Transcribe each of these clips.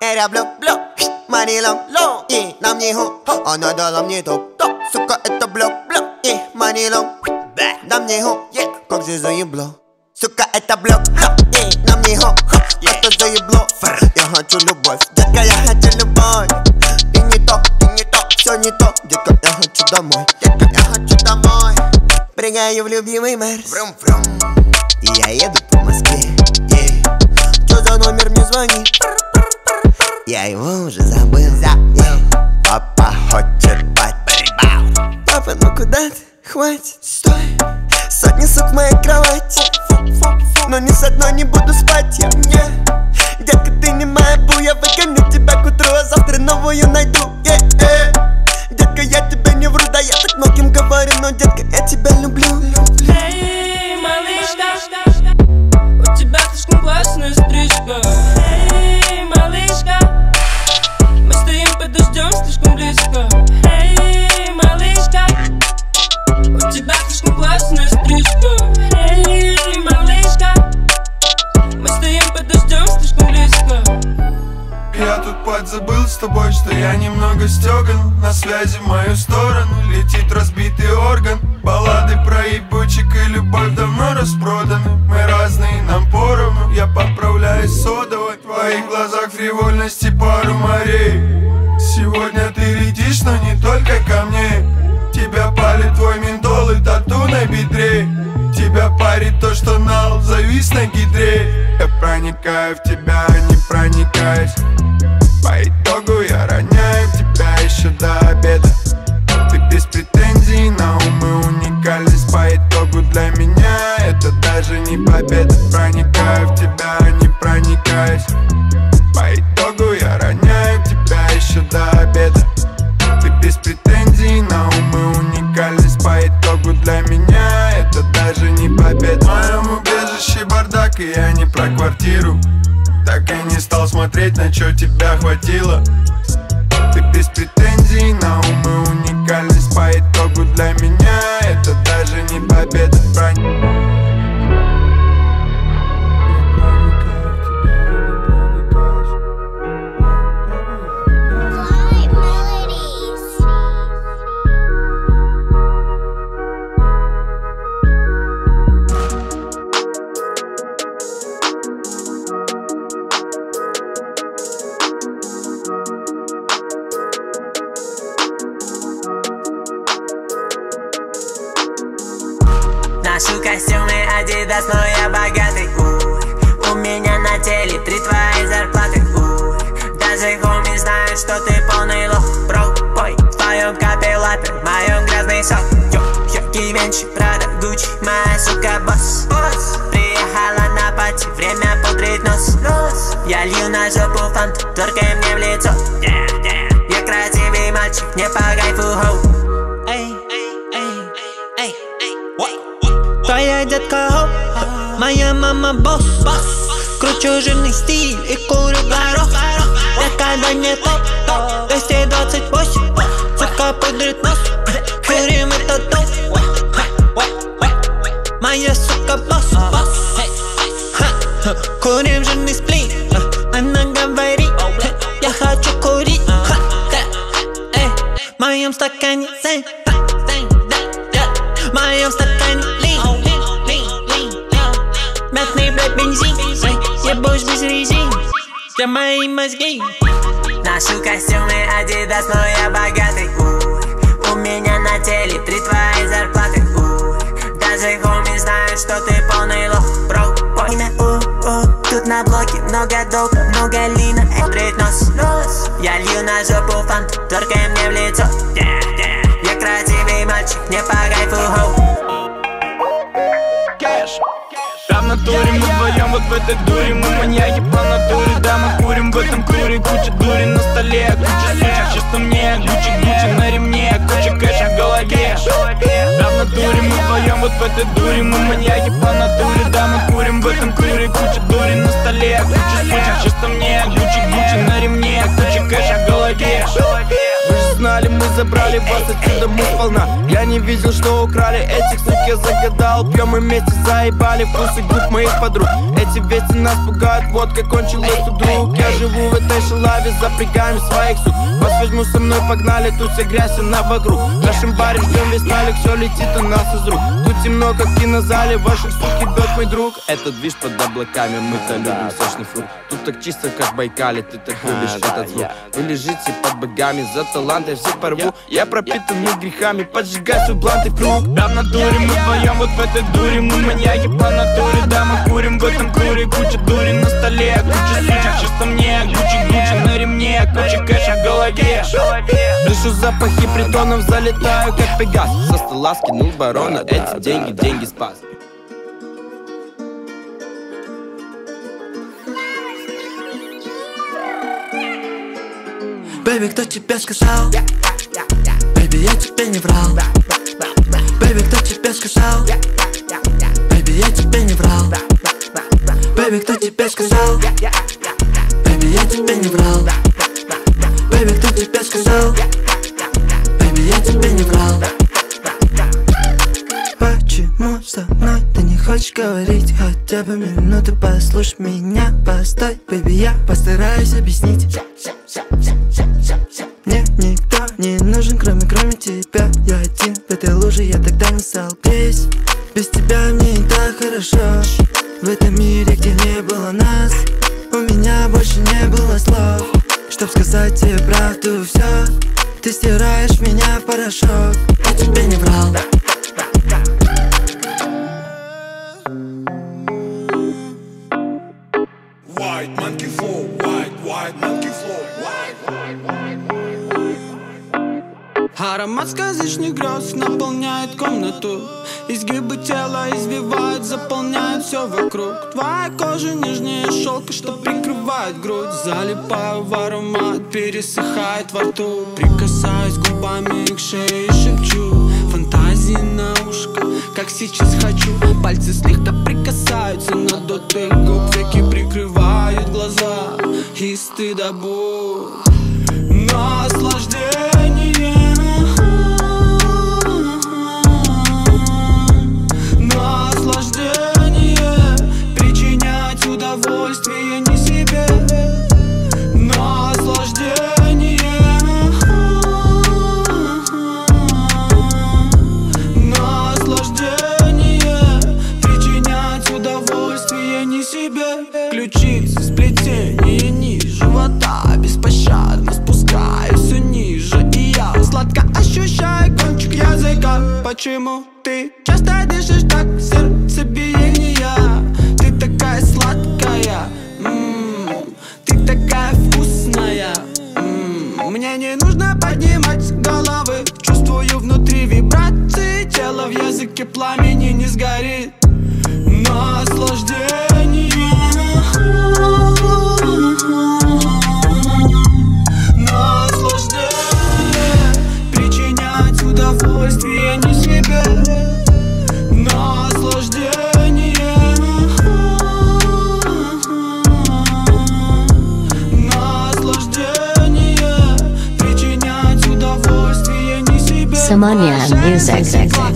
Эря блю, блю, манилом, ло И на мне хо, она дала мне топ, топ Сука, это блю, блю, и манилом На мне хо, как же заебло Сука, это блю, блю, и на мне хо, просто заебло Я хочу любовь, детка, я хочу любовь Ты не то, ты не то, все не то Детка, я хочу домой, детка, я хочу домой Прыгаю в любимый Мерс Врум, врум я еду по Москве yeah. Что за номер мне звонит? Я его уже забыл, забыл. Папа хочет бать. Папа, ну куда ты? Хватит, стой. Сотни сук в моей кровати. Но ни с одной не буду спать я не. Детка, ты не моя бу Я выгоню тебя к утру, а завтра новую найду yeah, yeah. Детка, я тебе не вру, да я так многим говорю Но, детка, я тебя люблю, подзабыл с тобой, что я немного стеган На связи в мою сторону летит разбитый орган. Баллады про ебучек и любовь давно распроданы. Мы разные, нам поровну, я поправляюсь содовой. В твоих глазах фривольности пару морей. Сегодня ты летишь, но не только ко мне. Тебя палит твой ментол и тату на бедре. Тебя парит то, что нал завис на гидре. Я проникаю в тебя, не проникаюсь По итогу я роняю тебя еще до обеда на что тебя хватило За мои мозги. Ношу костюмы Adidas, но я богатый, уй У меня на теле три твои зарплаты, уй Даже хоми знают, что ты полный лох, бро, бой Имя у, у, тут на блоке много доп, много лина, пудрит нос Я лью на жопу фанту, только мне в лицо. Я красивый мальчик, не по кайфу, в этой дуре. Мы маньяки по натуре, да, мы курим в этом туре. Куча дури на столе, куча сучек чисто мне Гуччи, гуччи на ремне, куча кэша в голове. Да, в натуре мы вдвоем вот в этой дуре. Мы маньяки по натуре, да, мы курим в этом туре. Куча дури на столе, куча сучек чисто мне Гуччи, гуччи на ремне, куча кэша в голове Сказали, мы забрали вас отсюда, мы сполна. Я не видел, что украли этих сук, я загадал. Пьем и вместе заебали вкусы губ моих подруг. Эти вести нас пугают, вот как кончилось вдруг Я живу в этой шалаве, запрягаем своих сук. Вас возьму со мной, погнали, тут вся грязь, она вокруг В нашем баре ждем весь налик, все летит у нас из рук. Тут темно, как в кинозале, ваших сук ебет мой друг. Этот движ под облаками, мы-то любим сочный фрукт. Тут так чисто, как Байкале, ты так любишь этот звук Вы лежите под богами, за талант я всех порву. Я. Пропитанный грехами, поджигай свой блант и круг. Да в натуре мы вдвоем вот в этой дуре. Мы маньяки по натуре, да мы курим в этом туре. Куча дури на столе, куча сучек чисто мне Гучи, гучи на ремне, куча кэша в голове. Дышу запахи притонов, залетаю как пегас. Со стола скинул барона, эти деньги, деньги спас Baby, кто тебе сказал? Baby, я тебе не врал Baby, кто тебе сказал? Baby, я тебе не врал Baby, кто тебе сказал? Baby, я тебе не врал Бэби, кто тебе сказал? Бэби, я тебе не врал Почему со мной ты не хочешь говорить Хотя бы минуту послушай меня Постой, бэби, я постараюсь объяснить Music.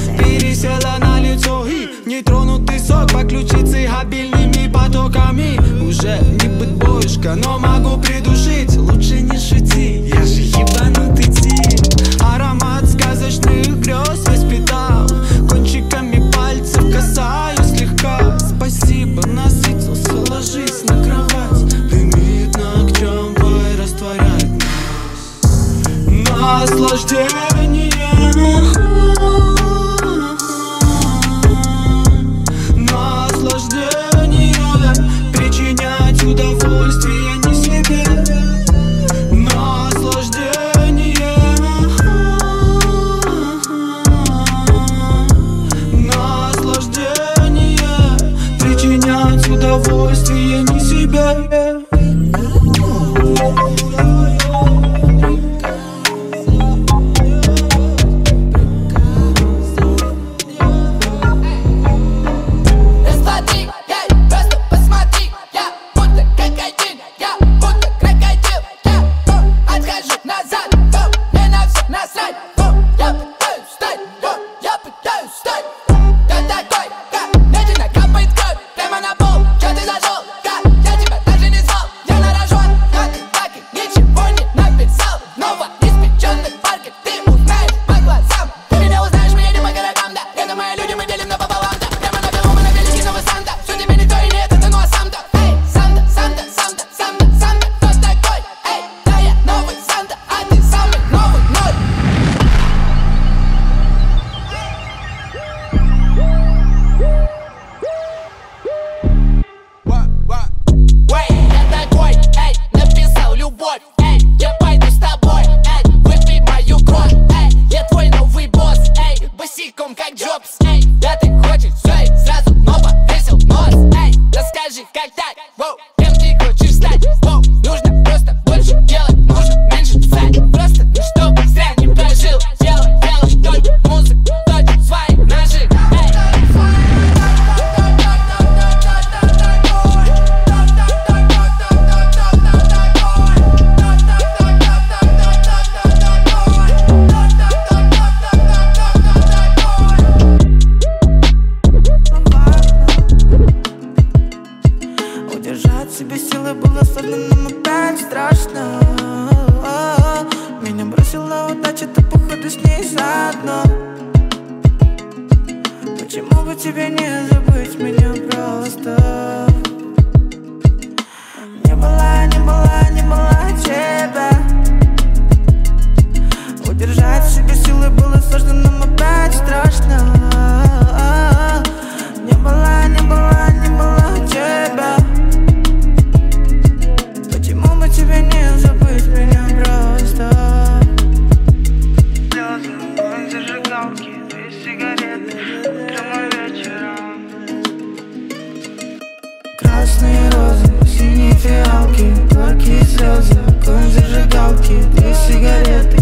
Фиалки Горькие слезы, огонь зажигалки Две сигареты,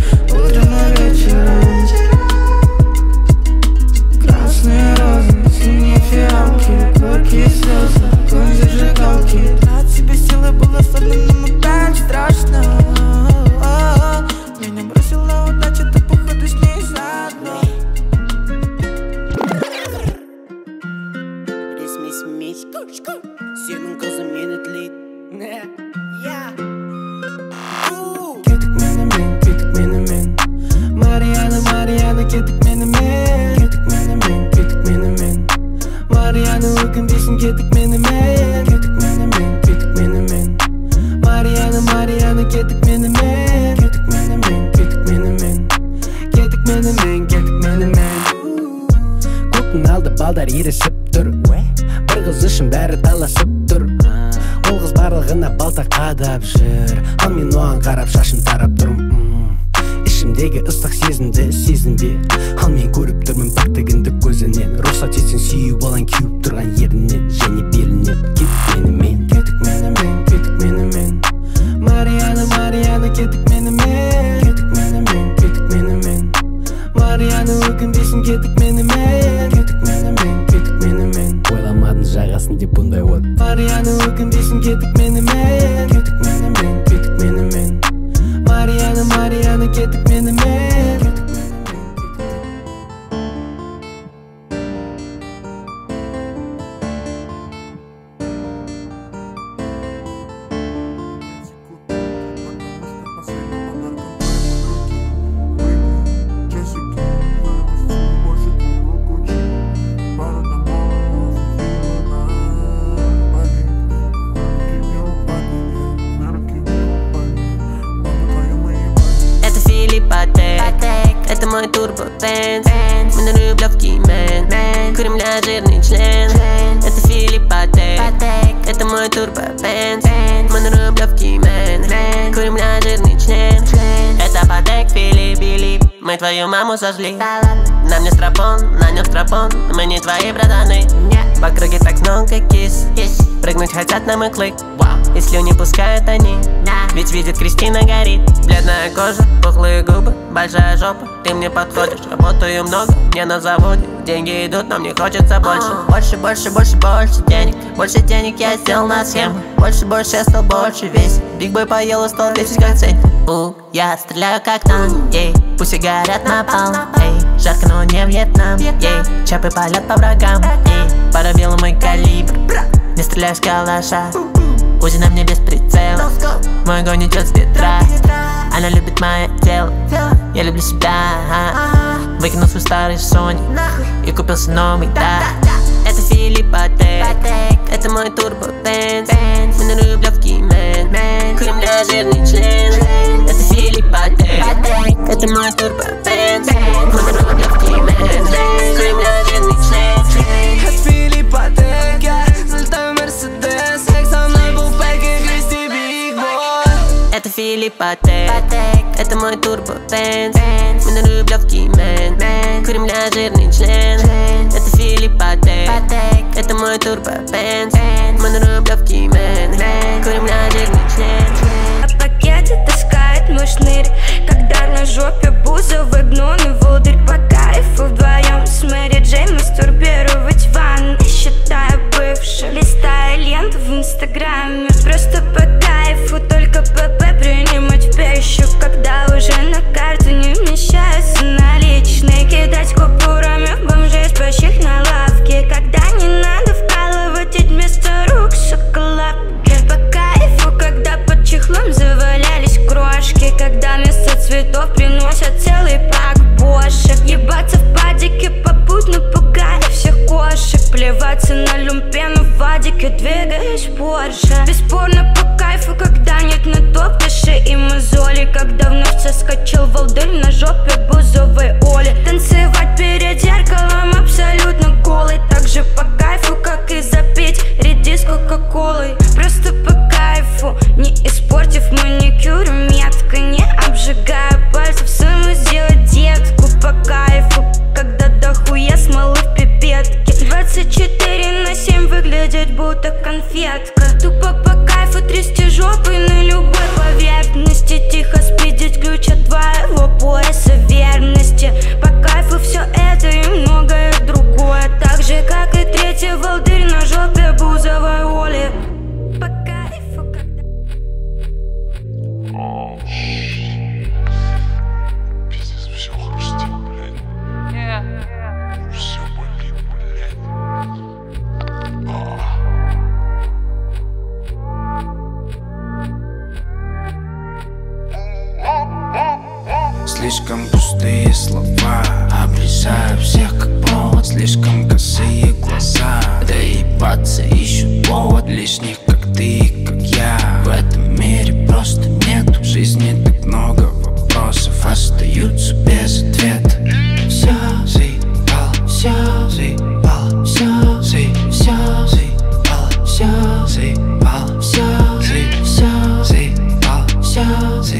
Патек. Это мой турбо Бенз Мы на Рублевке мэн Кремля жирный член. Это Филипп Патек. Это мой турбо Бенз Мы на Рублевке мэн Кремля жирный член. Это Патек Филипп Филипп Мы твою маму сожгли. Нам не страпон, на нем страпон Мы не твои братаны. В округе так много кис. Прыгнуть хотят на мой клык И слюни пускают они Ведь видит Кристина горит. Бледная кожа, пухлые губы, большая жопа. Ты мне подходишь, работаю много Не на заводе, деньги идут, но мне хочется больше. Больше, больше, больше, больше денег. Больше денег я сделал на схему Больше, больше, я стал больше весить Биг бой поел и стал весить как цель У, я стреляю как танк, ей Пусть и горят на пол, эй. Жарко, но не Вьетнам, ей Чапы палят по врагам, ей Парабелый мой калибр. Не стреляю с калаша Узи на мне без прицела Мой огонь идет с ветра. Она любит мое тело. Я люблю себя. Выкинул свой старый Sony И купился новый, да Это Филипп Патек. Это мой турбо Бенз Мы на Рублевке мэн. Кремля жирный член. Это Филипп Патек. Это мой турбо Бенз Мы на Рублевке мэн. Кремля жирный член. От Филиппа Тек Я залетаю в Мерседес Филипп Патек? Это мой турбо Бенз Мы на Рублевке мэн. Кремля жирный член. Это Филипп Патек. Это мой турбо Бенз Мы на Рублевке мэн. Кремля жирный член. На пакете таскает мой шнырь. Когда на жопе буза выгнуный волдырь По кайфу вдвоем с Мэри Джей Мастурбировать в ванной Считая бывших Листая ленту в инстаграме. Просто по кайфу Только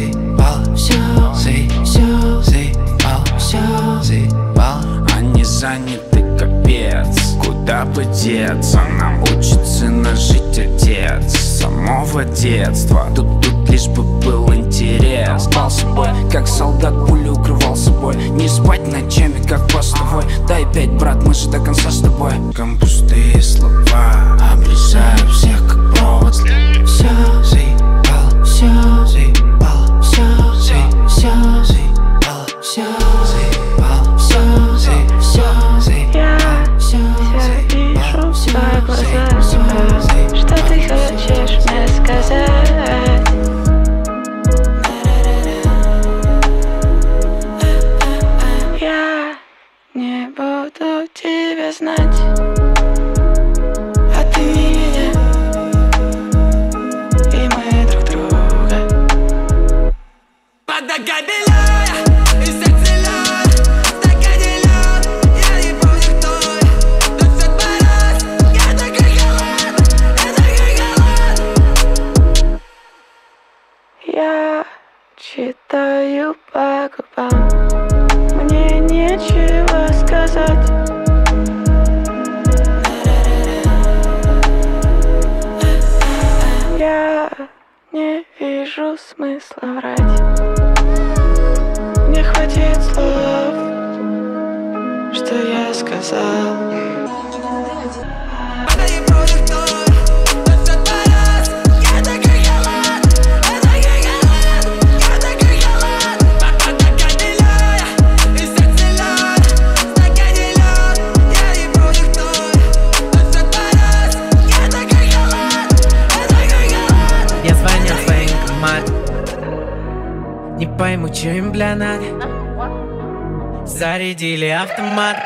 заебал Все, заебал, заебал, все, заебал Они заняты капец. Куда подеться, нам учится на жить отец. С самого детства Тут, тут лишь бы был интерес. Спал собой, как солдат пулю укрывал собой. Не спать ночами, как постовой Дай пять, брат, мы же до конца с тобой. Кампустые слова Обрезаю всех, как провод. Все, заебал Чем, бля, надо? Зарядили автомат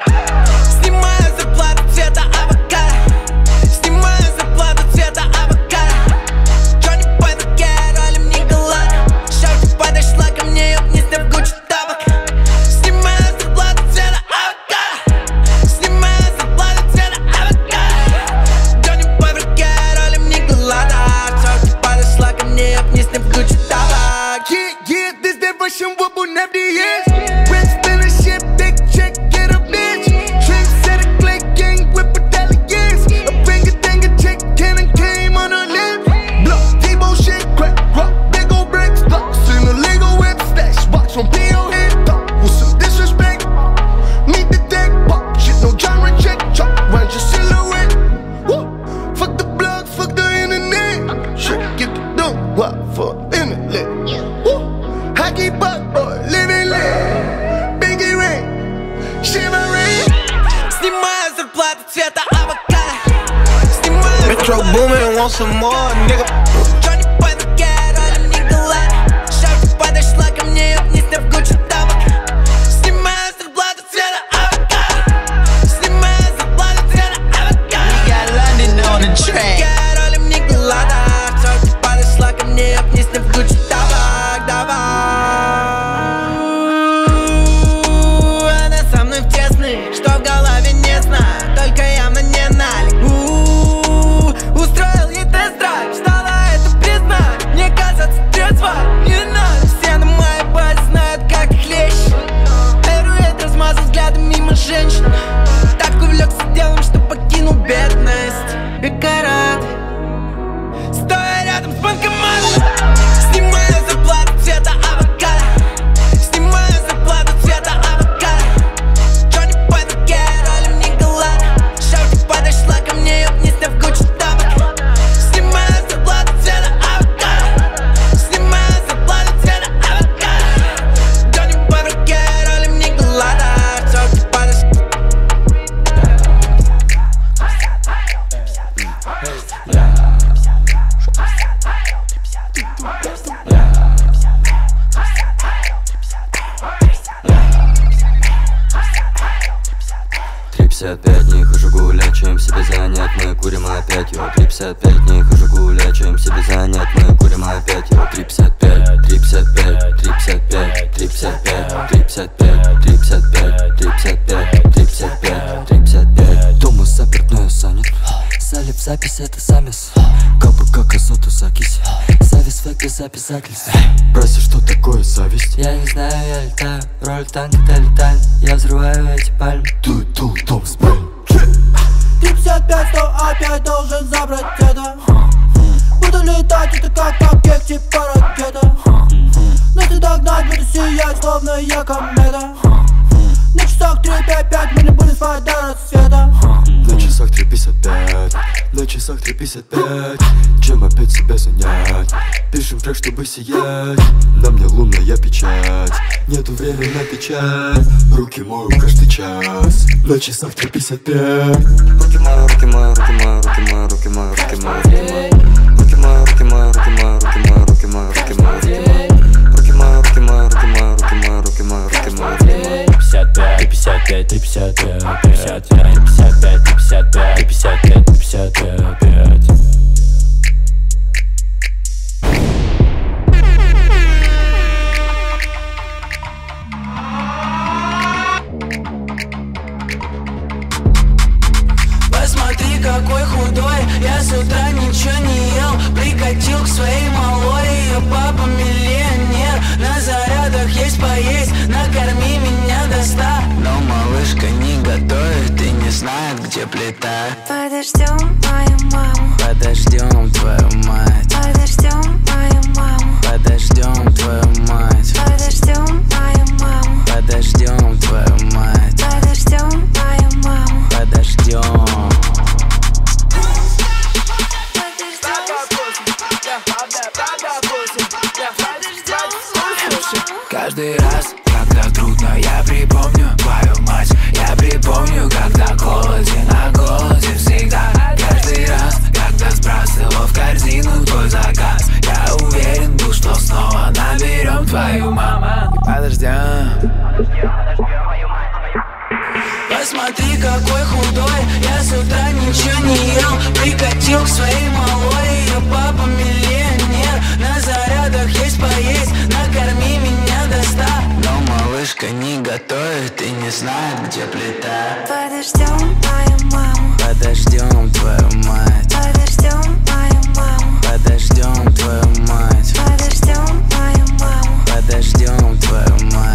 час На часах 3.55 худой Я с утра ничего не ел. Прикатил к своей малой. Ее папа миллионер. На зарядах есть поесть. Накорми меня до ста. Но малышка не готовит И не знает, где плита. Подождем мою маму. Подождем твою мать. Подождем мою маму. Подождем твою мать. Подождем мою маму. Подождем твою мать. Подождем мою маму. Подождем Каждый раз, когда трудно, я припомню твою мать. Я припомню, когда голоден, а голоден всегда. Каждый раз, когда сбрасывал в корзину твой заказ Я уверен был, что снова наберем твою маму. И подождем. Посмотри, какой худой. Я с утра ничего не ел. Прикатил к своей малой. Ее папа миллионер. На зарядах есть поесть. Накорми меня до ста Но малышка не готовит И не знает, где плита. Подождем мою маму. Подождем твою мать. Подождем мою маму. Подождем твою мать. Подождем мою маму. Подождем твою мать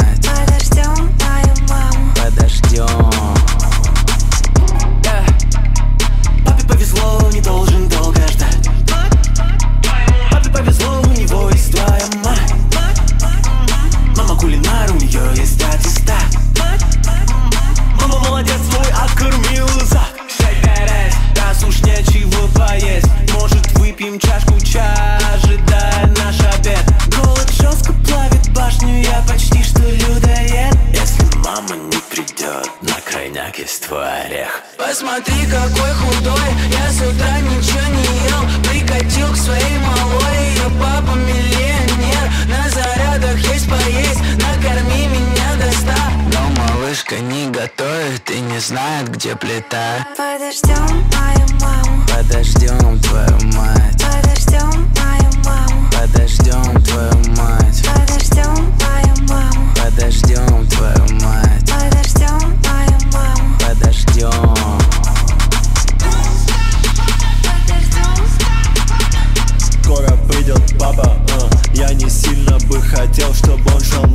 твой орех Посмотри, какой худой. Я с утра ничего не ел. Прикатил к своей малой. Ее папа миллионер. На зарядах есть поесть. Накорми меня до ста. Но малышка не готовит И не знает, где плита. Подождем мою маму. Подождем твою мать. Подождем мою маму. Подождем твою мать. Подождем мою маму. Подождем твою мать. Подождем Скоро придет папа, а, я не сильно бы хотел, чтобы он шел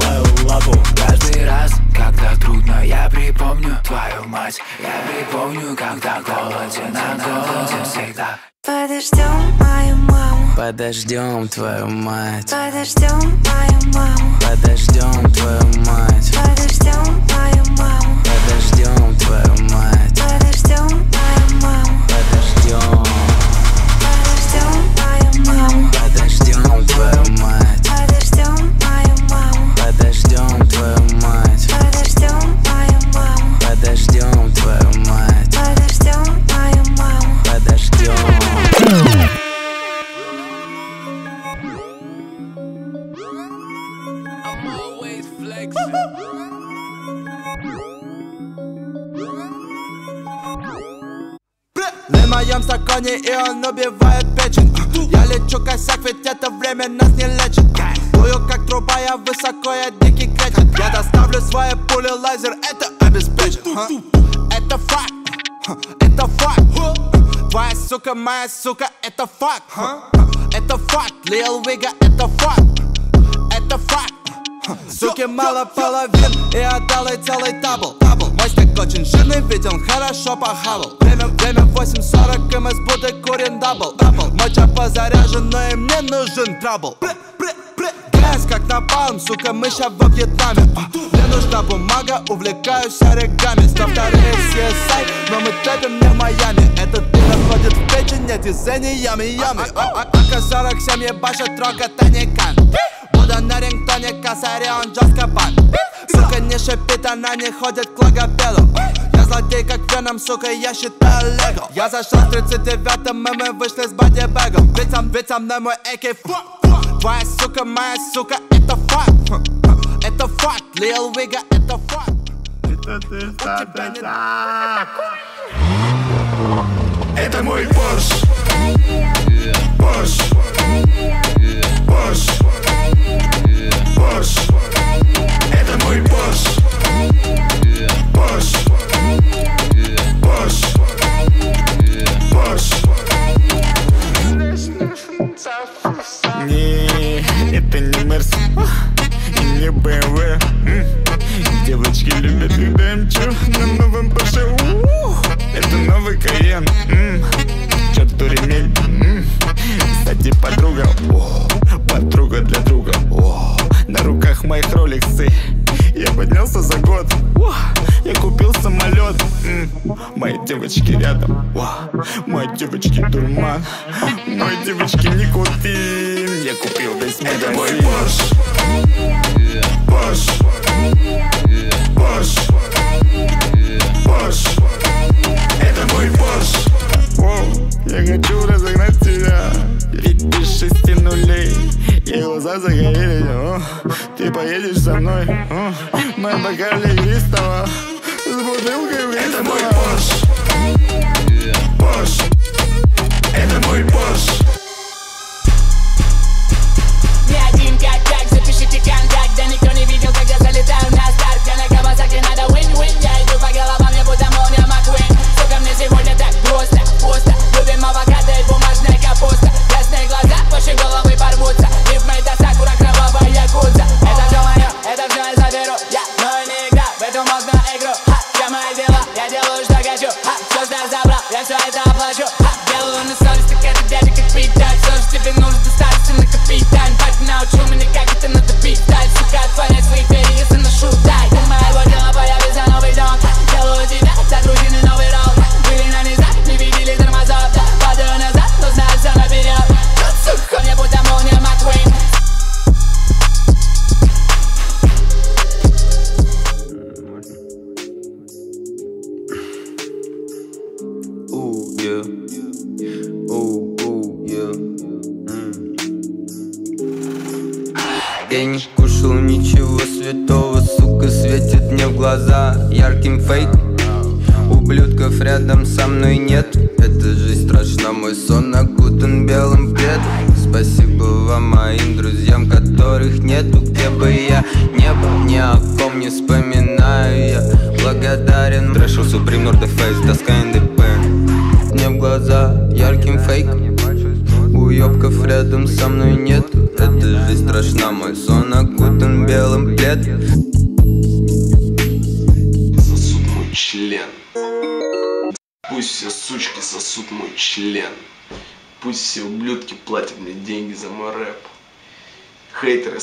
Каждый раз, когда трудно, я припомню твою мать. Я припомню, когда голоден, а голоден всегда Подождем мою маму. Подождем твою мать. Подождем мою маму. Подождем твою мать. Подождем мою маму. Подождем твою мать. Подождем мою маму. Подождем Подождем мою маму. Подождем твою мать. Подождем мою маму. Подождем твою мать. Подождем мою маму. Подождем своем стакане и он убивает печень. Я лечу косяк, ведь это время нас не лечит. Дую как труба, я высоко, я дикий кречет. Я доставлю свои пули, лазер это обеспечит? Это факт, это факт. Твоя сука, моя сука, это факт? Это факт, Лил Вига, это факт. Это факт. Суки мало половин и отдал ей целый табл. Мой стек очень жирный, ведь он хорошо похавал Время, время 8.40 и мы с будой курим дабл дабл. Моча но и мне нужен трабл. Грязь как напалм, сука, мы ща во Вьетнаме. Мне нужна бумага, увлекаюсь оригами. Сто вторые CSI, но мы тэпим не в Майами. Этот дым находит в печень, эти зени, ями, ями. АК-47 ебашит рок, это не кан. Буду на рингтоне косаре, он жестко бан. Сука не шипит, она не ходит к логопеду злодей как Веном, сука, я считаю лего. Я зашел с 39-м, и мы вышли с бодибэгом. Ведь сам, ведь со мной мой AK Твоя сука, моя сука, это факт. Это факт, Лил Вига, это факт. Это ты, Это мой Порш. Порш. Порш. Порш. Это мой Порш. Порш Порш Порш Не, это не Мерс и не БМВ. Девочки любят, когда мчу на новом Порше Это новый Каен. Чёрту ремень. Кстати, подруга О, Подруга для друга О, На руках моих роликсы. Я поднялся за год О, Я купил самолет. М. Мои девочки рядом О, Мои девочки дурман. Мои девочки никотин Я купил весь магазин Это мой Порш. Порш. Порш. Порш. Это мой Воу, я хочу разогнать тебя Ведь без шести нулей И глаза загорелись о, Ты поедешь со мной о, На бокале игристого С бутылкой в Это мой Порш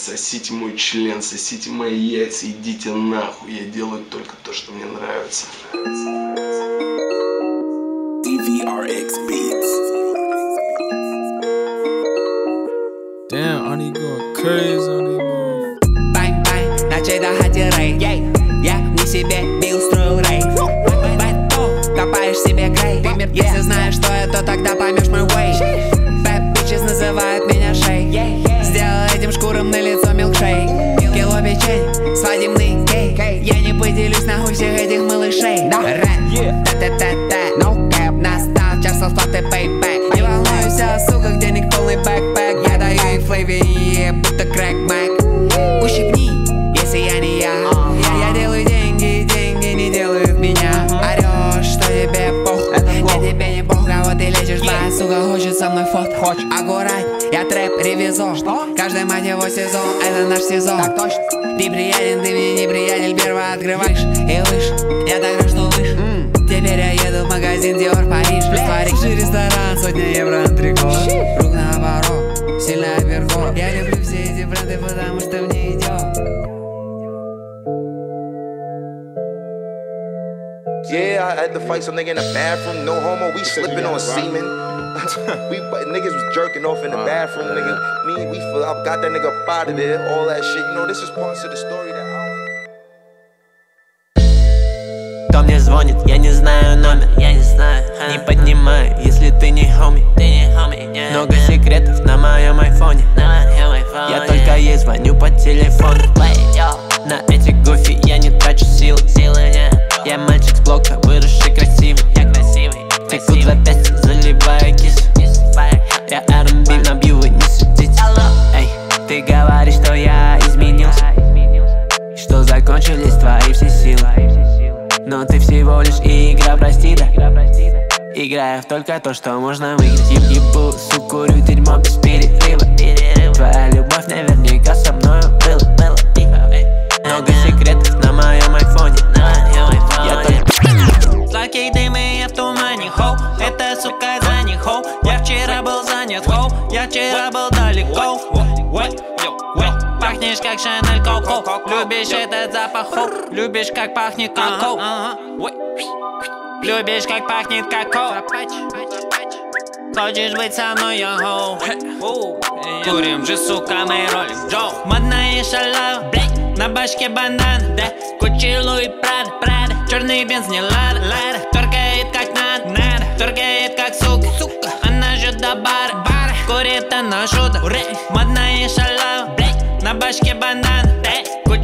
сосите мой член, сосите мои яйца, идите нахуй Я делаю только то, что мне нравится. DVRX Beats. Damn, Arnie going crazy on these moves. Бань-бань, на чей-то хате рейд Я не себе и устроил рейд Бэтбол, копаешь себе грейд Если знаешь, что я, то тогда поймешь на лицо милкшейк Кило печень, свадебный кейк Я не поделюсь нахуй всех этих малышей. Рэп, та-та-та-та, no cap. Настал час расплаты ты payback. Не волнуйся, сука, денег полный бэкпэк Я даю им флейве будто крэк мэк Ущипни, если я не я. Я делаю деньги, деньги не делают меня. Орешь, что тебе пох Я тебе не пох, кого ты лечишь, да, сука, хочет со мной фот. Хочешь Аккурат, я трэп-ревизор Каждый мать его сезон, это наш сезон. Так точно. Ты приятен, ты мне не приятель, первый открываешь И выше, я так рад, что выше Теперь я еду в магазин Dior Париж. Же ресторан, сотня евро антрикот. Рук наоборот, сильно апперкот. Я люблю все эти бренды, потому что мне идет. Yeah, I had to fight some nigga in the bathroom. No homo, we slipping on semen. we but niggas was jerking off in the bathroom, nigga. Me, we feel I got that nigga up out of there. All that shit, you know. This is parts of the story that I. Кто мне звонит, я не знаю номер. Я не знаю, не поднимаю, если ты не хоми. Ты не хоми, Много секретов на моем айфоне. Я только ей звоню по телефону. На эти гофи я не трачу силы. Я мальчик с блока, выросший красивый Красивый, Текут запястья, заливая кису Я R&B набью, вы не судите Эй, ты говоришь, что я изменился. И Что закончились твои все силы. Но ты всего лишь игра, прости, да? Играю в только то, что можно выиграть Еб ебу, сукурю, дерьмо запах, хоу Любишь, как пахнет коко Любишь, как пахнет коко Хочешь быть со мной, я хоу Курим же, сука, мы ролим. Джо. Модная шалава, блядь На башке банан, да Кучи Луи Прада, Прада Черный бенз не лада, лада Торгает как надо, надо Торгает как сука, сука. Она же до бара, бара Курит она шута, Модная шалава, блядь На башке банан,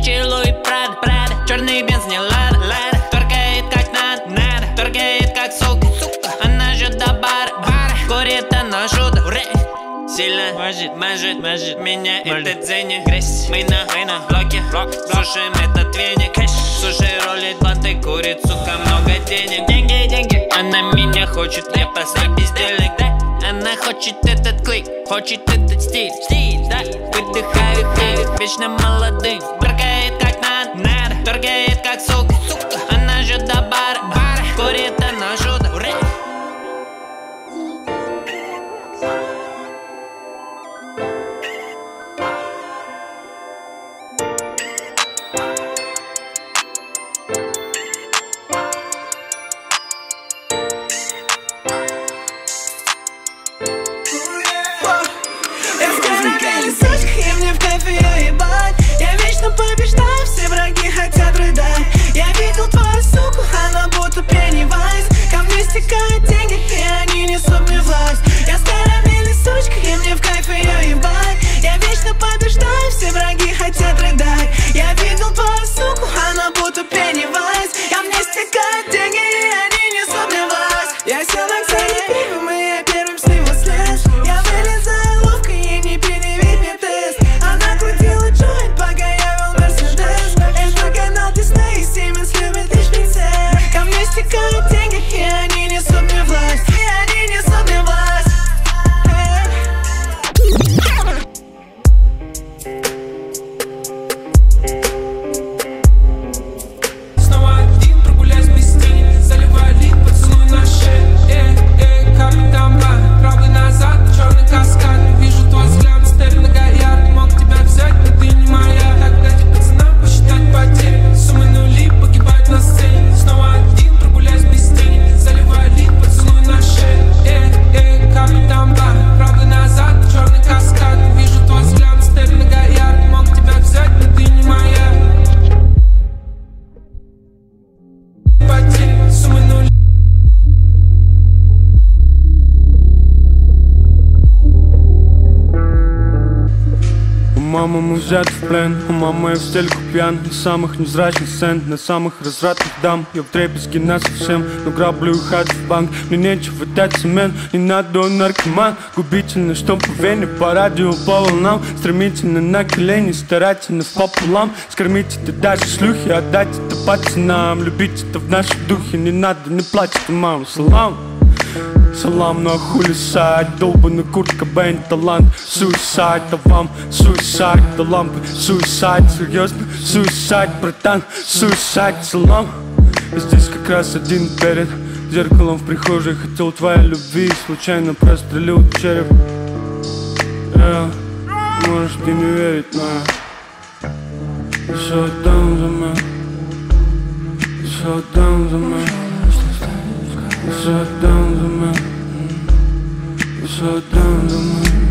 Кучи Луи Прада, Прада Черный бенз не лада, лада Торгает как надо, надо Торгает как сука, сука Она же до бара, бара Курит она шута, Сильно мажет, мажет, мажет меня этот дзенник Грязь, мы на, мы на блоке. Слушаем этот веник. Слушай, ролит банты, курит, сука, много денег. Деньги, деньги, она меня хочет, я посрать бездельник, да. Она хочет этот клик, хочет этот стиль, стиль, да. Выдыхаю хэви, вечно молодым надо Торгает хотят рыдать Я видел твою суку, она будто Пеннивайз. Ко мне стекают деньги, и они несут мне власть. Я старая милая сучка, и пьян Для самых невзрачных сцен, на самых развратных дам. Я в трепезге нас всем, но граблю и хожу в банк. Мне нечего дать цемент, не надо наркоман. Губительно, что по вене, по радио, по волнам. Стремительно на колени, старательно в пополам. Скормить это даже шлюхи, отдать это пацанам. Любить это в нашем духе, не надо, не плачь, мам, салам. Салам на хули сайт, долбанный Курт Кобейн, талант Суисайд, а вам суисайд, до лампы Суисайд, серьезно, суисайд, братан Суисайд, салам Здесь как раз один перед зеркалом в прихожей Хотел твоей любви, случайно прострелил череп yeah. Можешь ты не верить, но я Все отдам за мной, Все отдам за мной. shut down the mountain, shut down the mountain.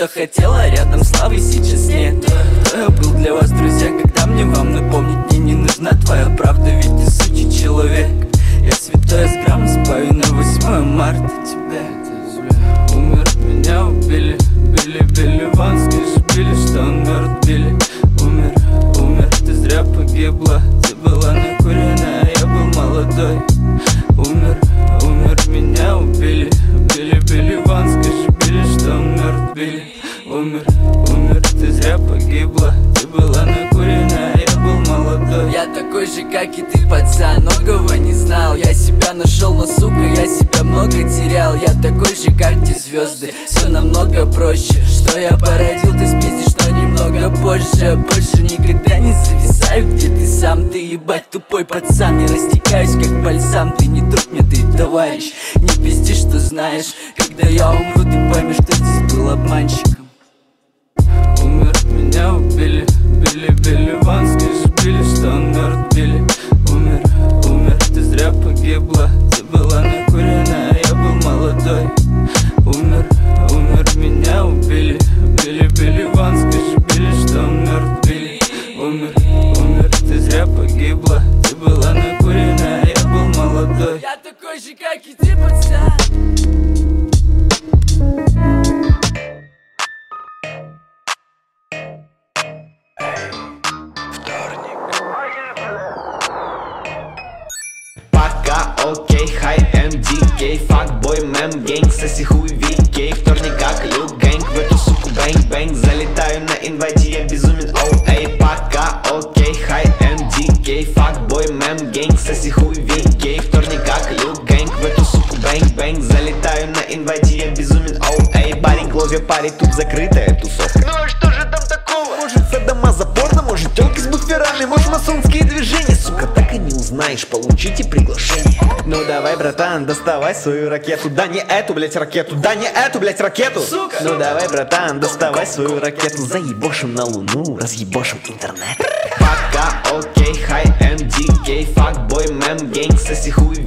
что хотел. свою ракету, да не эту, блять, ракету, да не эту, блять, ракету. Сука. Ну давай, братан, доставай свою ракету, заебошим на луну, разъебошим интернет. Пока, окей, хай, MDK, факбой, мэм, гейнг, соси хуй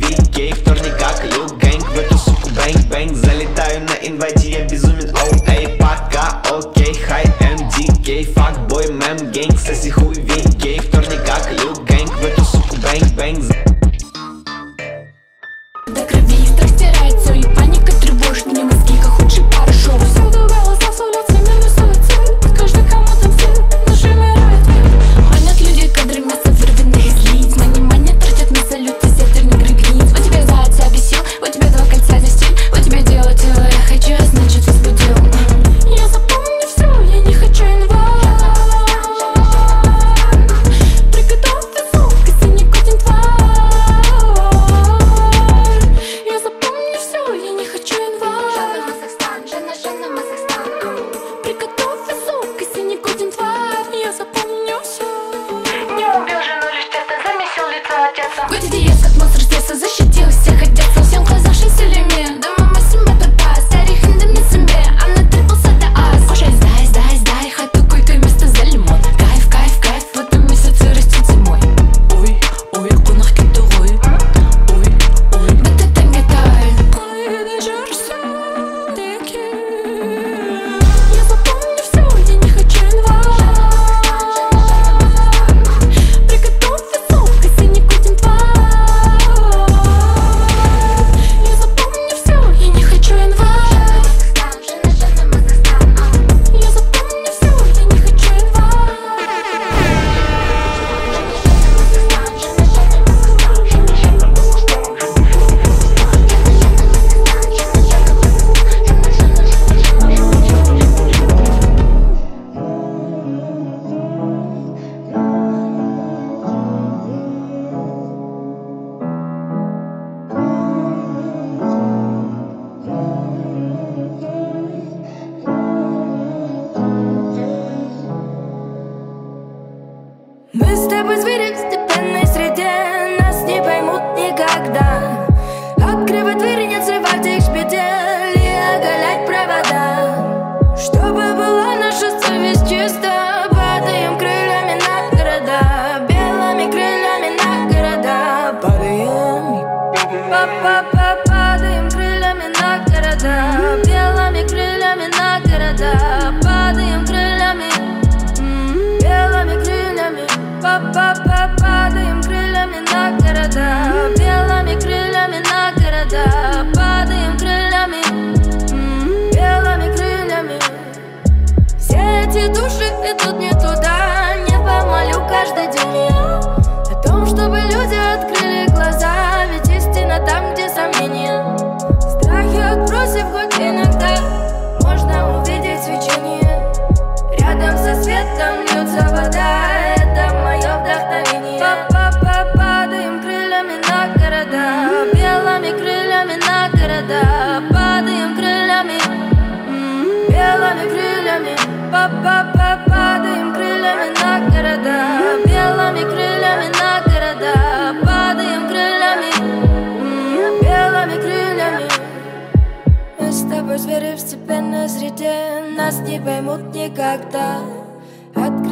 среде Нас не поймут никогда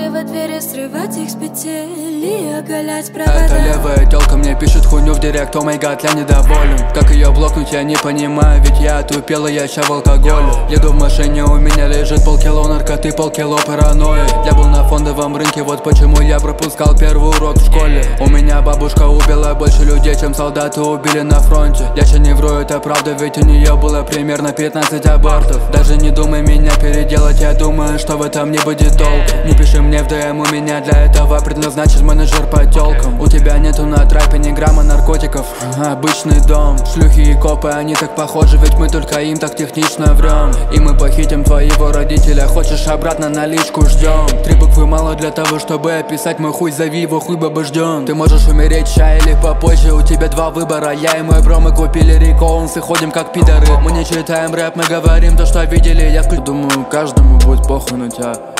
Открывать двери, срывать их с петель И оголять провода. Эта левая телка мне пишет хуйню в директ, о май гад, я недоволен Как ее блокнуть, я не понимаю, ведь я отупела, я ща в алкоголе Еду в машине, у меня лежит полкило наркоты, полкило паранойи. Я был на фондовом рынке, вот почему я пропускал первый урок в школе. У меня бабушка убила больше людей, чем солдаты убили на фронте. Я ща не вру, это правда, ведь у нее было примерно 15 абортов. Даже не думай меня переделать, я думаю, что в этом не будет толку Не пиши мне в ДМ, у меня для этого предназначен менеджер по телкам У тебя нету на трапе ни грамма наркотиков. Обычный дом, шлюхи и копы, они так похожи Ведь мы только им так технично врем И мы похитим твоего родителя, хочешь обратно наличку ждем Три буквы мало для того, чтобы описать мой хуй, зови его хуй баба ждем Ты можешь умереть ща или попозже, у тебя два выбора. Я и мой бро, мы купили рекоунс и ходим как пидоры. Мы не читаем рэп, мы говорим то, что видели. Я думаю, каждому будет похуй на тебя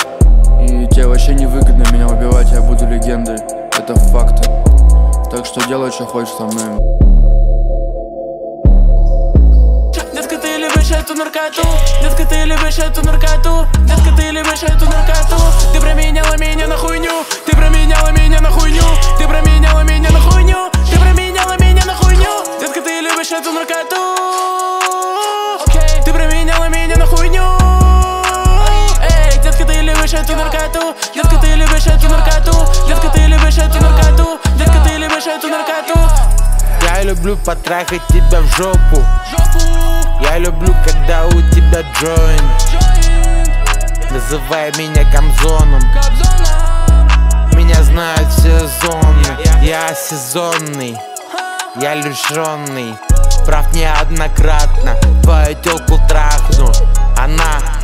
и тебе вообще не выгодно меня убивать, я буду легендой. Это факты Так что делай, что хочешь со мной. Детка, ты любишь эту наркоту? Детка, ты любишь эту наркоту? Детка, ты любишь эту наркоту? Ты променяла меня на хуйню. Ты променяла меня на хуйню. Ты променяла меня на хуйню. Ты променяла меня на хуйню. Детка, ты любишь эту наркоту эту наркоту? Детка, ты любишь эту наркоту? Детка, ты любишь эту наркоту? Детка, ты любишь эту наркоту? Я люблю потрахать тебя в жопу. Я люблю, когда у тебя джойн. Называй меня Камзоном Меня знают все зоны. Я сезонный. Я лишенный Прав неоднократно. Твою телку трахну. Она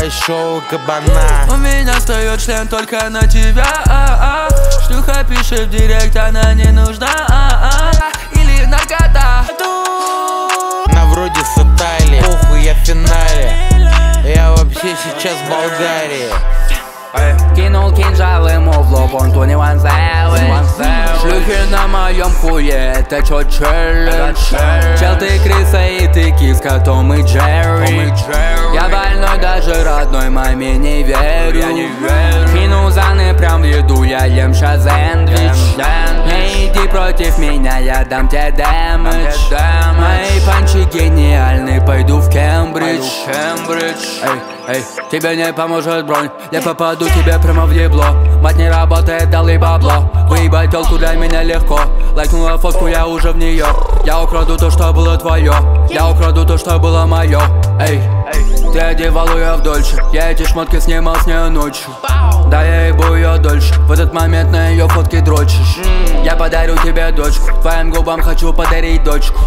большого кабана. У меня встает член только на тебя. А -а. Шлюха пишет в директ, она не нужна. А -а. Или наркота. На вроде с Италии Похуй, я в финале. Я вообще сейчас в Болгарии. Кинул кинжал ему в лоб, он то не вонзалась Шлюхи на моем хуе, это чё челлендж? Чел ты крыса и ты киска, Том и Джерри. Я больной, даже родной маме не верю. Кинул заны прям в еду, я ем ща сэндвич Не иди против меня, я дам тебе дэмэдж. Мои панчи гениальны, пойду в Кембридж. Эй, эй, тебе не поможет бронь Я попаду тебе прямо в ебло. Мать не работает, дал ей бабло. Выебать телку для меня легко. Лайкнула фотку, я уже в нее Я украду то, что было твое Я украду то, что было мое Эй, ты одевал ее в дольше Я эти шмотки снимал с нее ночью. Да я ебу ее дольше. В этот момент на ее фотке дрочишь. Я подарю тебе дочку. Твоим губам хочу подарить дочку.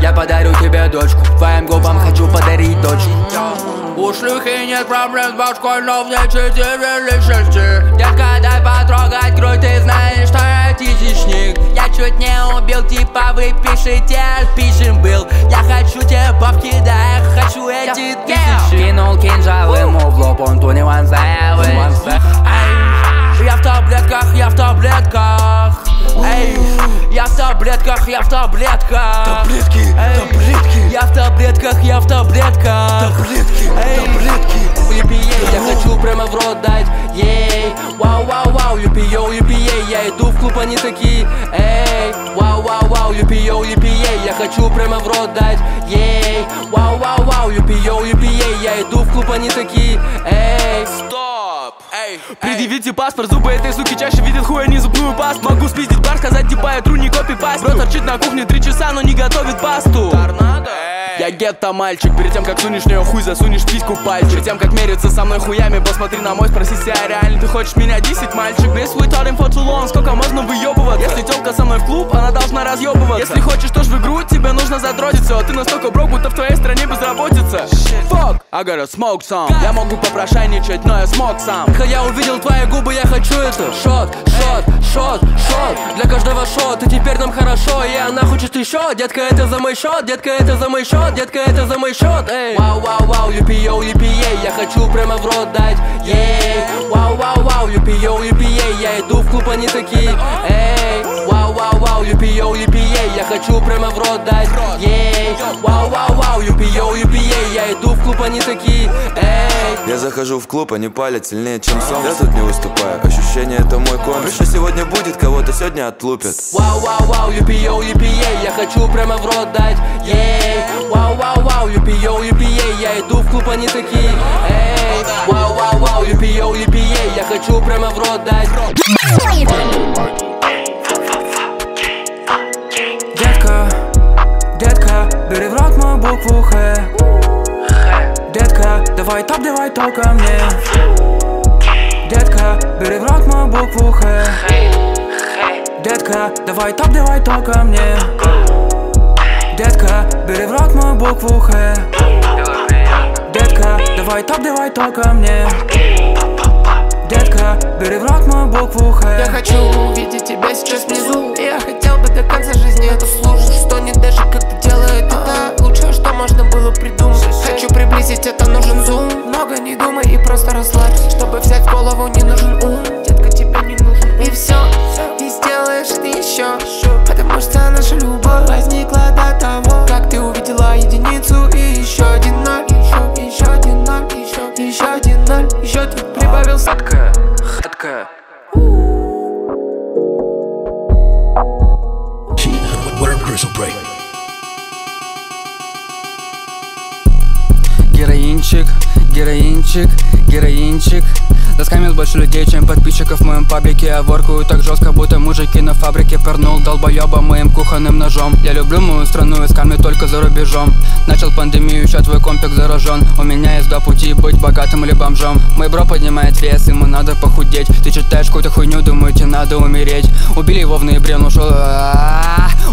Я подарю тебе дочку. Твоим губам хочу подарить дочку у шлюхи нет проблем с башкой, но в ней четыре личности Детка, дай потрогать грудь, ты знаешь, что я тысячник Я чуть не убил, типа вы пишете, пишем был. Я хочу тебе бабки, да, я хочу эти тысячи. Кинул кинжал ему в лоб, он ту не вонзает Эй, Я в таблетках, я в таблетках Эй, я в таблетках, я в таблетках. Таблетки, таблетки. Я в таблетках, я в таблетках. Таблетки, таблетки. UPA, я хочу прямо в рот дать. Ей, вау, вау, вау, UPO, UPA Я иду в клуб, они такие. Эй, вау, вау, вау, UPO, UPA Я хочу прямо в рот дать. Ей, вау, вау, вау, UPO, UPA Я иду в клуб, они такие. Эй, Стоп! Предъявите паспорт, зубы этой суки чаще видят хуй, а не зубную пасту. Могу спиздить бар, сказать типа я тру не копи пасть Бро торчит на кухне три часа, но не готовит пасту. Торнадо? Я гетто мальчик, перед тем как сунешь в нее хуй, засунешь письку пальчик. Перед тем как мериться со мной хуями, посмотри на мой, спроси себя реально Ты хочешь меня? Десять, мальчик? Miss we talking for too long, сколько можно выебываться? Если телка со мной в клуб, она должна разъебываться Если хочешь тоже в игру, тебе нужно задротиться. А ты настолько брок, будто в твоей стране безработица. Fuck, I gotta smoke some Я могу попрошайничать, но я смог сам Когда я увидел твои губы, я хочу это. Шот, шот, шот, шот. Для каждого шот, и теперь нам хорошо. И она хочет еще, детка, это за мой счет Детка, это за мой счет, детка, это за мой счет Эй, вау, вау, вау, UPO, UPA Я хочу прямо в рот дать, ей. Вау, вау, вау, UPO, UPA Я иду в клуб, они такие, эй. Вау, вау, вау, UPO, UPA Я хочу прямо в рот дать, ей. Вау, вау, вау, UPO, UPA Я иду в клуб, они такие, эй. Я захожу в клуб, они палят сильнее, чем сон Я тут не выступаю, ощущение это мой кон Что сегодня будет, кого-то сегодня отлупят. Вау, вау, вау, UPO, UPA Я хочу прямо в рот дать, ей. Вау, вау, вау, UPO, UPA Я иду в клуб, они такие, эй. Вау, вау, вау, UPO, UPA Я хочу прямо в рот дать. Детка, детка, бери в рот мою букву Х Детка, давай топ, давай топ ко мне Детка, бери в рот мою букву Х Детка, давай топ, давай топ ко мне. Детка, бери в рот мою букву Х Детка, давай топ, давай топ ко мне. Детка, бери в рот мою букву Х Я хочу увидеть тебя сейчас внизу. Я хотел бы до конца жизни это слушать Что не даже Лучшее, что можно было придумать. Хочу приблизить, это нужен зум. Много не думай и просто расслабься Чтобы взять голову не нужен ум. Детка, тебе не нужен И все, ты сделаешь это еще Потому что наша любовь возникла до того Как ты увидела единицу и еще один ноль. Еще, еще один ноль, еще, еще один ноль. Еще ты прибавился. Хатка, хатка. What a crystal break. Героинчик, героинчик, героинчик Заскамил больше людей, чем подписчиков в моем паблике. Я воркую так жестко, будто мужики на фабрике Пернул. Долбоеба моим кухонным ножом. Я люблю мою страну и скамлю только за рубежом. Начал пандемию, еще твой компик заражен. У меня есть два пути, быть богатым или бомжом. Мой бро поднимает вес, ему надо похудеть. Ты читаешь какую-то хуйню, думаете, надо умереть. Убили его в ноябре, он ушел.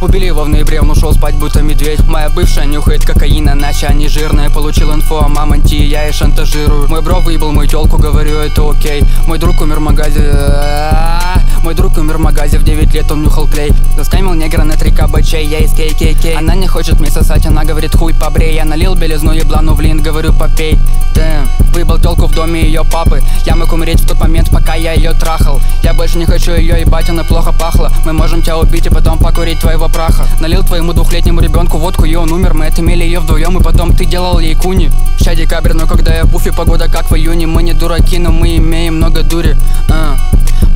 Убили его в ноябре, он ушел спать, будто медведь. Моя бывшая нюхает кокаин, иначе они жирные Получил инфу о мамонте, я и шантажирую. Мой бро выебал мою телку, говорю, это окей. Мой друг умер в магазе А-а-а. Мой друг умер в магазе, в 9 лет он нюхал клей. Заскамил негра на три кабачей, я из ККК Она не хочет мне сосать, она говорит, хуй побрей Я налил белизну еблану в лин, говорю, попей Дэм, выебал телку в доме ее папы. Я мог умереть в тот момент, пока я ее трахал. Я больше не хочу ее ебать, она плохо пахла. Мы можем тебя убить и потом покурить твоего праха. Налил твоему двухлетнему ребенку водку, и он умер. Мы отымели ее вдвоем, и потом ты делал ей куни. Ща декабрь, но когда я в буфе, погода как в июне. Мы не дураки, но мы имеем много дури а.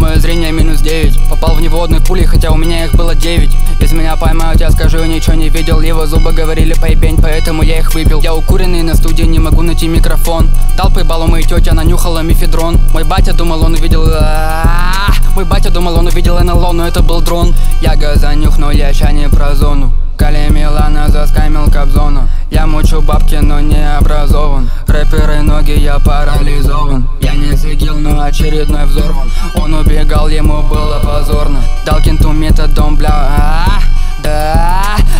Мое зрение минус 9 Попал в него пулей, хотя у меня их было 9 Если меня поймают, я скажу, ничего не видел. Его зубы говорили поебень, поэтому я их выбил. Я укуренный на студии, не могу найти микрофон. Дал поебалу моей тете, она нюхала мифедрон. Мой батя думал, он увидел... А-а-а. Мой батя думал, он увидел НЛО, но это был дрон. Я газанюх, но я ща не про зону. Кали Милана заскамил Кобзона. Я мучу бабки, но не образован. Рэперы ноги, я парализован. Я не цигил, но очередной взорван. Он убегал, ему было позорно. Дал кенту методом, бля а,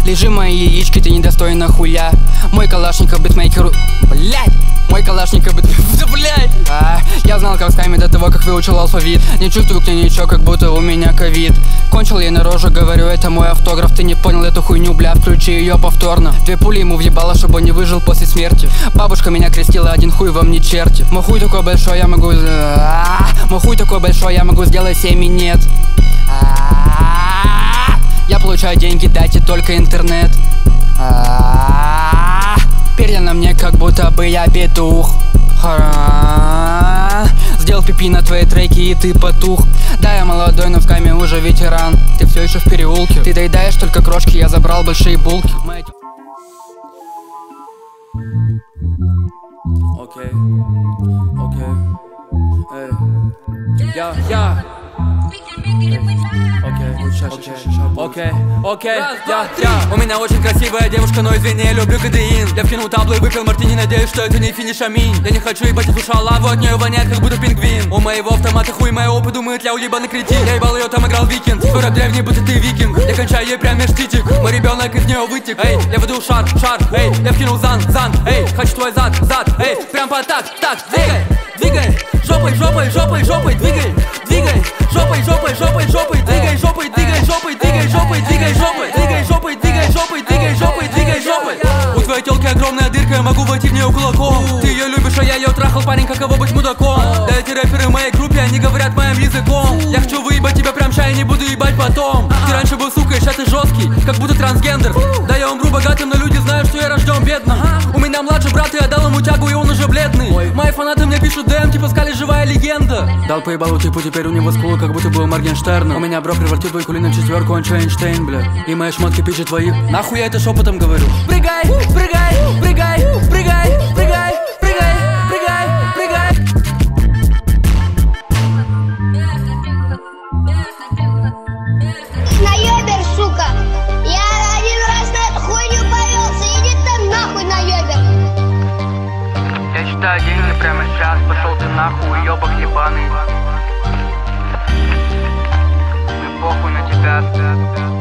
Лежи мои яички, ты недостойна хуя. Мой калашников битмейкеру... Блять! Мой калашников бит... Да, блядь! А, я знал, как скайми до того, как выучил алфавит. Не чувствую к ней ничего, как будто у меня ковид. Кончил ей на рожу, говорю, это мой автограф Ты не понял эту хуйню, бля, включи ее повторно Две пули ему въебало, чтобы он не выжил после смерти. Бабушка меня крестила, один хуй вам не черти. Мой хуй такой большой, я могу... А, Мой хуй такой большой, я могу сделать семьи нет А, Я получаю деньги, дайте только интернет. А, на мне, как будто бы я петух. Сделал пипи на твои треки и ты потух. Да, я молодой, но в каме уже ветеран. Ты все еще в переулке. Ты доедаешь только крошки, я забрал большие булки. Окей, окей, эй, я, я Окей, окей, я, я. У меня очень красивая девушка, но извини, я люблю кадеин Я вкинул табло и выпил мартини, надеюсь, что это не финиш, аминь Я не хочу ебать эту шалаву, от нее воняет, как будто пингвин. У моего автомата хуй моего подумает, я уебаный кретин. Я ебал ее, там играл викинг, скоро древний, будто ты викинг. Я кончаю ей прям меж титик, мой ребенок из нее вытек. Эй, я веду шар, шар, эй, я вкинул зан, зан, эй. Хочу твой зад, зад, эй, прям по так, так, двигай, двигай. Жопой, жопой, жопой, жопой, двигай, diga sopa y sopa y sopa y sopa y diga sopa y diga sopa y diga sopa y diga sopa y diga sopa y sopa y твоей телки огромная дырка, я могу войти в нее кулаком. Ты ее любишь, а я ее трахал, парень, каково быть мудаком. Да эти рэперы в моей группе, они говорят моим языком. Я хочу выебать тебя прям и не буду ебать потом. Ты раньше был сукой, сейчас ты жесткий, как будто трансгендер. Да я умру богатым, но люди знают, что я рожден бедным. У меня младший брат, и я дал ему тягу, и он уже бледный. Мои фанаты мне пишут ДМ, типа скали живая легенда. Дал поебалу типу, теперь у него скулы, как будто был Моргенштерн. У меня брок превратил твою кулину четверку, он Эйнштейн, бля. И мои шмотки пичи твои. Нахуй я это шепотом говорю. Прыгай, прыгай, прыгай, прыгай, прыгай, прыгай, прыгай, прыгай. Наебер, сука! Я один раз на эту хуйню повелся, иди там нахуй наебер! Я считаю деньги прямо сейчас, пошел ты нахуй, ебок ебаный. Мне похуй на тебя.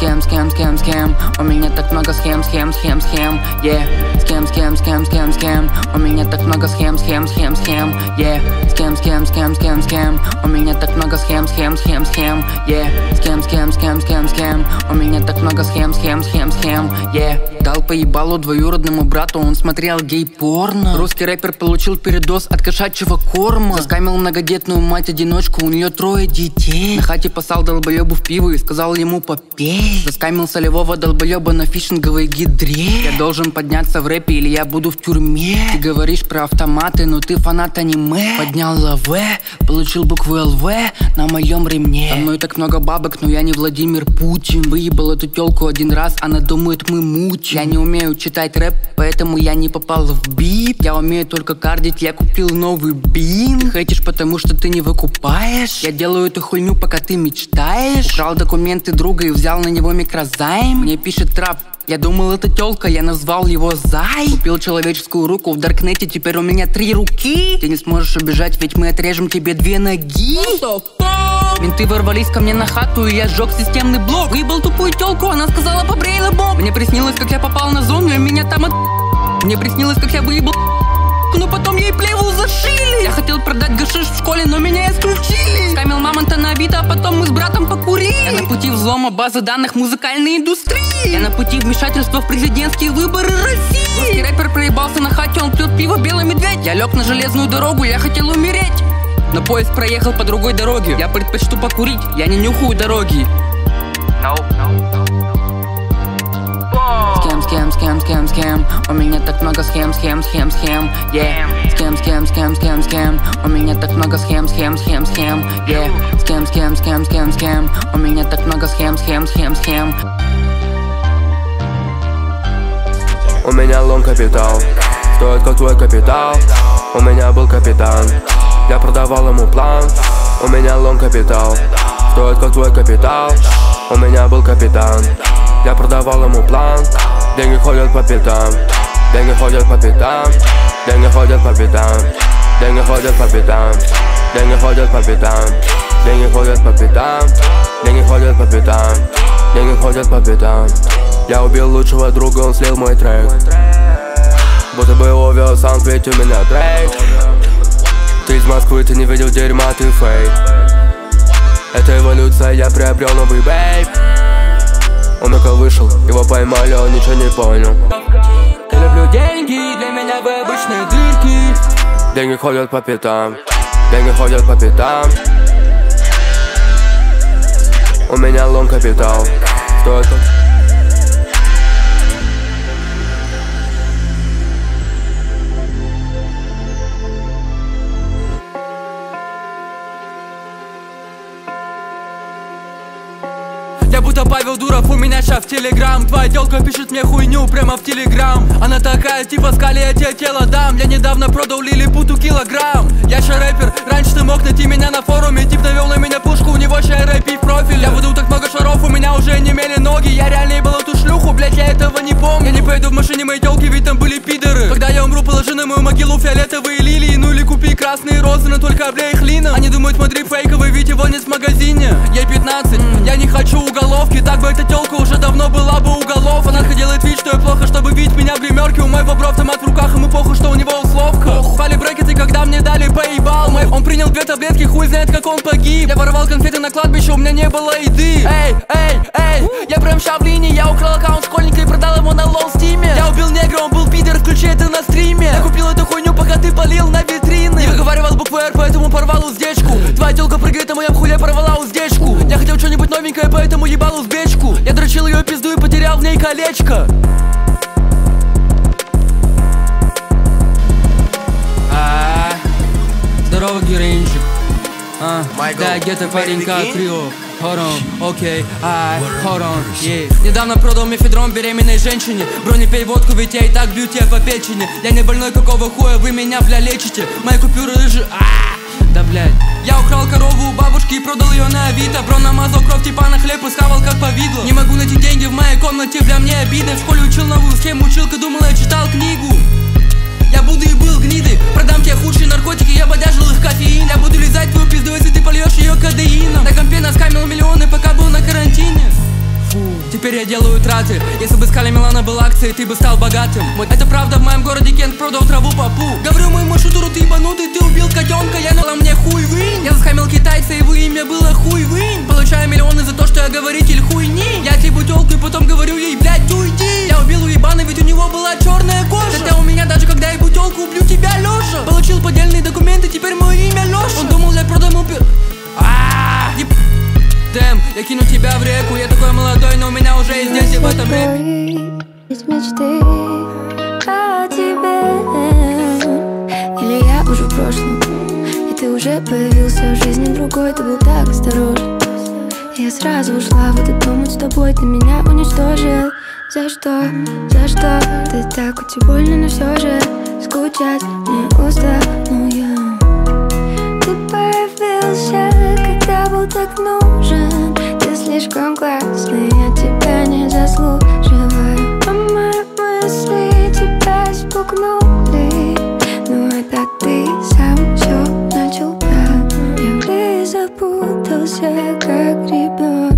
Схем, схем, схем, схем У меня так много схем, схем, схем, схем Yeah Схем, схем, схем, схем, схем У меня так много схем, схем, схем, схем Yeah Схем, схем, схем, схем, схем У меня так много схем, схем, схем, схем Yeah Схем, схем, схем, схем, схем У меня так много схем, схем, схем, схем Yeah Дал поебалу двоюродному брату, он смотрел гей-порно Русский рэпер получил передоз от кошачьего корма Заскамил многодетную мать-одиночку, у нее трое детей На хате посал долбоебу в пиво и сказал ему попей Заскамил солевого долбоеба на фишинговой гидре Я должен подняться в рэпе или я буду в тюрьме? Ты говоришь про автоматы, но ты фанат аниме. Поднял лаве, получил буквы ЛВ на моем ремне. Со мной так много бабок, но я не Владимир Путин. Выебал эту телку один раз, она думает мы мучим. Я не умею читать рэп, поэтому я не попал в бит. Я умею только кардить, я купил новый бин. Ты хейтишь, потому что ты не выкупаешь. Я делаю эту хуйню, пока ты мечтаешь. Украл документы друга и взял на него микрозайм. Мне пишет трап, я думал, это телка, я назвал его Зай Купил человеческую руку в Даркнете, теперь у меня три руки. Ты не сможешь убежать, ведь мы отрежем тебе две ноги. Менты ворвались ко мне на хату, и я сжег системный блок. Выебал тупую телку, она сказала побрей лобок Мне приснилось, как я попал на зону, и меня там от... Мне приснилось, как я выебал но потом ей плеву зашили. Я хотел продать гашиш в школе, но меня исключили. Скамил мамонта на бита, а потом мы с братом покурили. Я на пути взлома базы данных музыкальной индустрии. Я на пути вмешательства в президентские выборы России. Русский рэпер проебался на хате, он пьет пиво белый медведь. Я лег на железную дорогу, я хотел умереть. Но поезд проехал по другой дороге. Я предпочту покурить, я не нюхаю дороги Схем, схем, схем, схем У меня так много схем, схем, схем, схем Yeah Схем, схем, схем, схем, схем У меня так много схем, схем, схем, схем Yeah Схем, схем, схем, схем, схем У меня так много схем, схем, схем, схем У меня лом капитал Стоит как твой капитал У меня был капитан Я продавал ему план У меня лом капитал Стоит как твой капитал У меня был капитан Я продавал ему план Деньги ходят по пятам Деньги ходят по пятам Деньги ходят по пятам Деньги ходят по пятам Деньги ходят по пятам Деньги ходят по пятам Деньги ходят по пятам Деньги ходят по пятам Я убил лучшего друга, он слил мой трек. Будто бы его вез сам, ведь у меня трек. Ты из Москвы, ты не видел дерьма, ты фейк. Это эволюция, я приобрел новый бейб Он только вышел, его поймали, он ничего не понял. Я люблю деньги, для меня вы обычные дырки. Деньги ходят по пятам Деньги ходят по пятам. У меня лон капитал. Стоит как Ща в телеграм Твоя телка пишет мне хуйню прямо в телеграм. Она такая, типа, скали, я тебе тело дам. Я недавно продал лилипуту килограмм. Я ща рэпер, раньше ты мог найти меня на форуме. Тип навел на меня пушку, у него ща рэпи в профиль. Я выдал так много шаров, у меня уже не мели ноги. Я реально ебал эту шлюху, блять, я этого не помню. Я не поеду в машине моей телки, ведь там были пидоры. Когда я умру, положи на мою могилу фиолетовые лилии. Ну или купи красные розы, но только облей их лином. Они думают, смотри, фейковый, ведь его нет в магазине. Ей 15, я не хочу уголовки Так бы эта телка уже давно была бы уголов Она делает вид, что я плохо, чтобы видеть меня в гримерке. У моего бро автомат в руках, ему похуй, что у него условка. Пали брекеты, когда мне дали поебал Мой, Он принял две таблетки, хуй знает, как он погиб. Я воровал конфеты на кладбище, у меня не было еды. Эй, эй, эй, я прям ща в линии Я украл аккаунт школьника и продал ему на лол стиме. Я убил негра, он был пидор, включи это на стриме. Я купил эту хуйню, пока ты полил на витрины. Не выговаривал буквы R, поэтому порвал уздечку. Твоя телка прыгает, а моя хуя порвала уздечку. Я хотел что-нибудь новенькое, поэтому ебал узбечку. Я дрочил ее пизду и потерял в ней колечко. А, Здорово, героинчик а, да, где-то паренька Крио Hold on, окей, ай, hold on, yeah. Недавно продал мефедрон беременной женщине. Бро, не пей водку, ведь я и так бью тебя по печени. Я не больной, какого хуя вы меня, бля, лечите? Мои купюры рыжие, а да блядь. Я украл корову у бабушки и продал ее на авито. Бро намазал кровь типа на хлеб и схавал как повидло. Не могу найти деньги в моей комнате, бля, мне обидно. В школе учил новую схему, училка думала, я читал книгу. Я буду и был гнидой Продам тебе худшие наркотики, я бодяжил их кофеин Я буду лизать твою пизду, если ты польешь ее кадеином На компе наскамил миллионы, пока был на карантине теперь я делаю траты. Если бы Скали Милана был акцией, ты бы стал богатым. Это правда, в моем городе Кент продал траву попу. Говорю моему шутеру, ты ебанутый, ты убил котенка Я нала мне хуй вынь. Я засхамил китайца, его имя было хуй вынь. Получаю миллионы за то, что я говоритель хуйни. Я требую телку и потом говорю ей, блядь, уйди Я убил уебана, ведь у него была черная кожа. Хотя у меня даже когда ебу телку, убью тебя лежа Получил поддельные документы, теперь мое имя Леша Он думал, я продам пи- А, Дэм, я кину тебя в реку. Я такой молодой, но у меня уже есть дети в этом рэпе Есть мечты о тебе. Или я уже в прошлом И ты уже появился в жизни другой. Ты был так осторожен. Я сразу ушла в этот дом с тобой. Ты меня уничтожил. За что, за что? Ты так очень больно, но все же Скучать не устану я. Ты появился, так нужен. Ты слишком классный, я тебя не заслуживаю. А мои мысли тебя спугнули Но это ты сам все начал. Так Я в запутался, как ребенок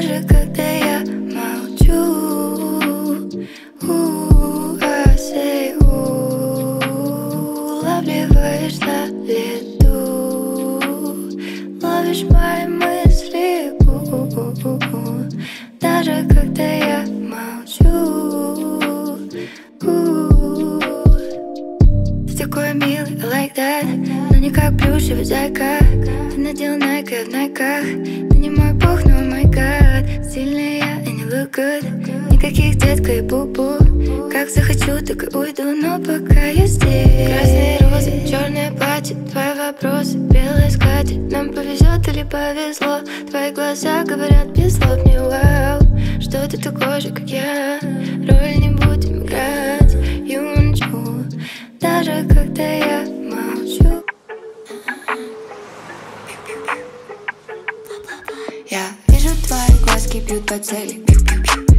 Даже когда я молчу. У, say, улавливаешь на лету. Ловишь мои мысли, Даже когда я молчу. Ты такой милый, I like that. Но не как плюшевый зайка. Ты надел найка в найках гад Стильная я и не look good Никаких детка и бу-бу Как захочу, так и уйду Но пока я здесь. Красные розы, черное платье Твои вопросы, белая скатерть Нам повезет или повезло? Твои глаза говорят без слов мне вау Что ты такой же, как я? Роль не будем играть. You Даже когда я Бьют по цели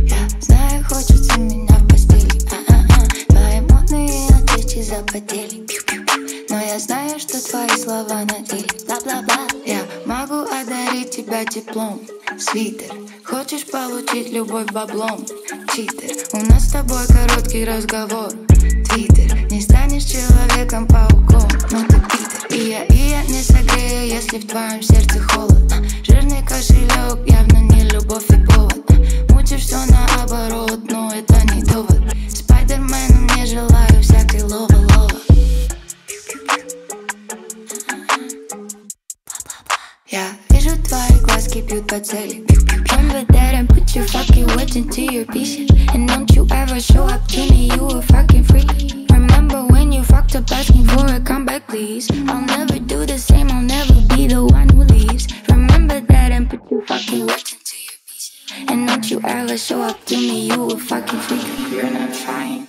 Я знаю хочется меня в постели. А-а-а. Твои модные отвечи запотели. Но я знаю, что твои слова на деле Бла-бла-бла. Я могу одарить тебя теплом. Свитер. Хочешь получить любовь баблом? Читер. У нас с тобой короткий разговор. Твиттер. Не станешь человеком-пауком. Но ты Питер И я, и я не согрею, если в твоем сердце холод. Жирный кошелек явно не любовь и повод. Мучишь все наоборот, но это не довод. Спайдерменом не желаю всякой лова-лова Я вижу твои глазки бьют по цели. Remember that and put your fucking words into your pieces. And don't you ever show up to me, you a fucking freak fucked asking for a comeback please. I'll never do the same, I'll never be the one who leaves. Remember that and put your fucking words into your pieces. And don't you ever show up to me, you a fucking freak. You're not trying